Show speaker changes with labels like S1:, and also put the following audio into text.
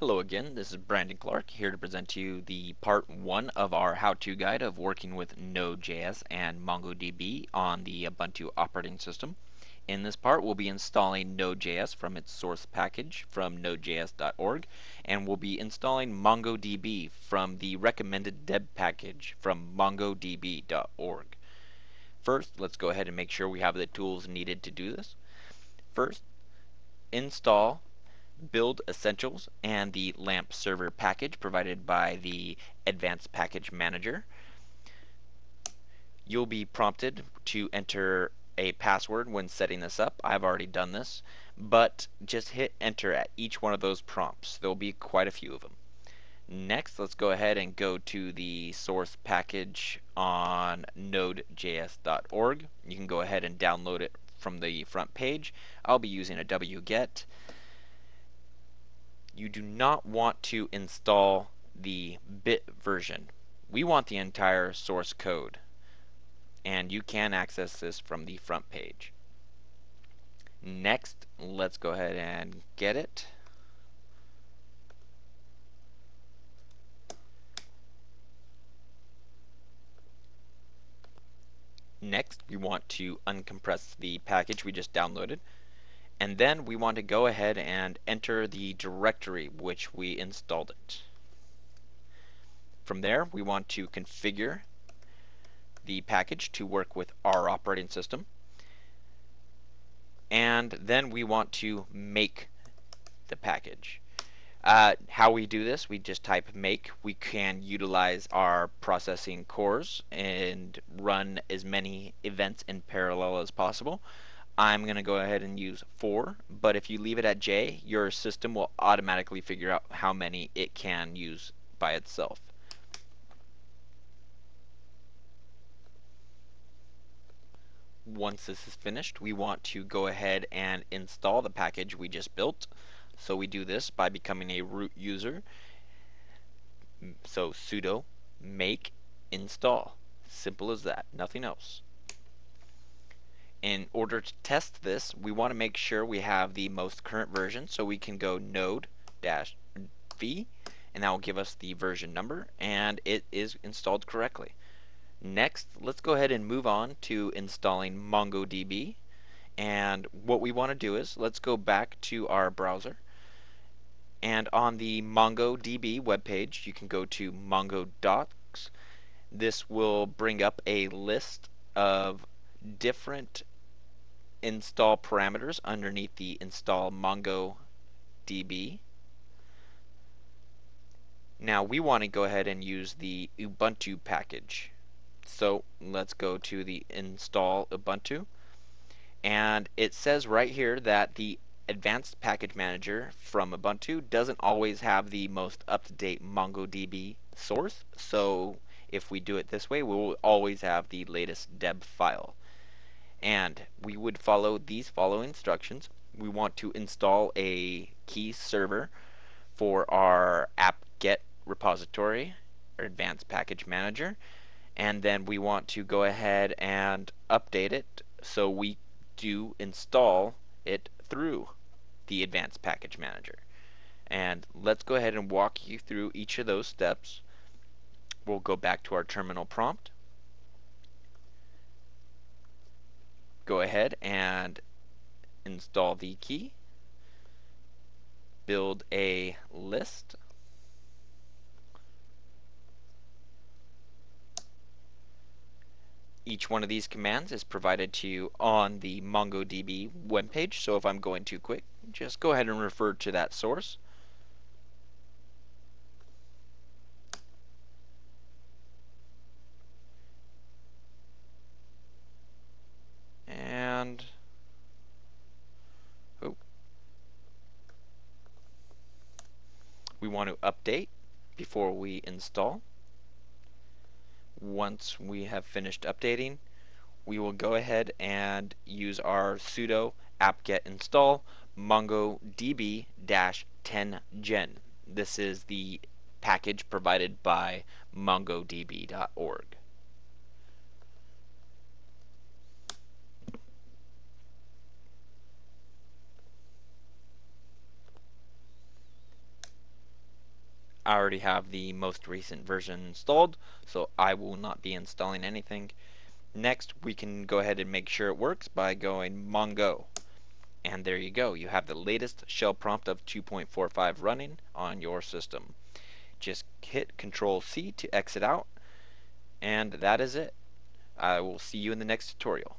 S1: Hello again, this is Brandon Clark here to present to you the part one of our how-to guide of working with Node.js and MongoDB on the Ubuntu operating system. In this part we'll be installing Node.js from its source package from nodejs.org and we'll be installing MongoDB from the recommended deb package from mongodb.org. First, let's go ahead and make sure we have the tools needed to do this. First, install build essentials and the LAMP server package provided by the advanced package manager. You'll be prompted to enter a password when setting this up. I've already done this, but just hit enter at each one of those prompts. There'll be quite a few of them. Next, let's go ahead and go to the source package on nodejs.org. You can go ahead and download it from the front page. I'll be using a wget you do not want to install the bit version. We want the entire source code and you can access this from the front page. Next, let's go ahead and get it. Next, we want to uncompress the package we just downloaded and then we want to go ahead and enter the directory which we installed it. From there we want to configure the package to work with our operating system and then we want to make the package. Uh, how we do this, we just type make. We can utilize our processing cores and run as many events in parallel as possible. I'm going to go ahead and use 4, but if you leave it at J, your system will automatically figure out how many it can use by itself. Once this is finished, we want to go ahead and install the package we just built. So we do this by becoming a root user. So sudo make install. Simple as that, nothing else in order to test this, we want to make sure we have the most current version. So we can go node-v, and that will give us the version number, and it is installed correctly. Next, let's go ahead and move on to installing MongoDB. And what we want to do is, let's go back to our browser. And on the MongoDB webpage, you can go to Mongo Docs. This will bring up a list of different install parameters underneath the install MongoDB. Now we want to go ahead and use the Ubuntu package. So let's go to the install Ubuntu. And it says right here that the advanced package manager from Ubuntu doesn't always have the most up-to-date MongoDB source. So if we do it this way, we will always have the latest deb file and we would follow these follow instructions. We want to install a key server for our apt-get repository or advanced package manager and then we want to go ahead and update it so we do install it through the advanced package manager. And let's go ahead and walk you through each of those steps. We'll go back to our terminal prompt go ahead and install the key, build a list, each one of these commands is provided to you on the MongoDB webpage, so if I'm going too quick, just go ahead and refer to that source. and oh, we want to update before we install. Once we have finished updating, we will go ahead and use our sudo apt-get install mongodb-10gen. This is the package provided by mongodb.org. I already have the most recent version installed, so I will not be installing anything. Next, we can go ahead and make sure it works by going Mongo. And there you go, you have the latest shell prompt of 2.45 running on your system. Just hit Control C to exit out, and that is it. I will see you in the next tutorial.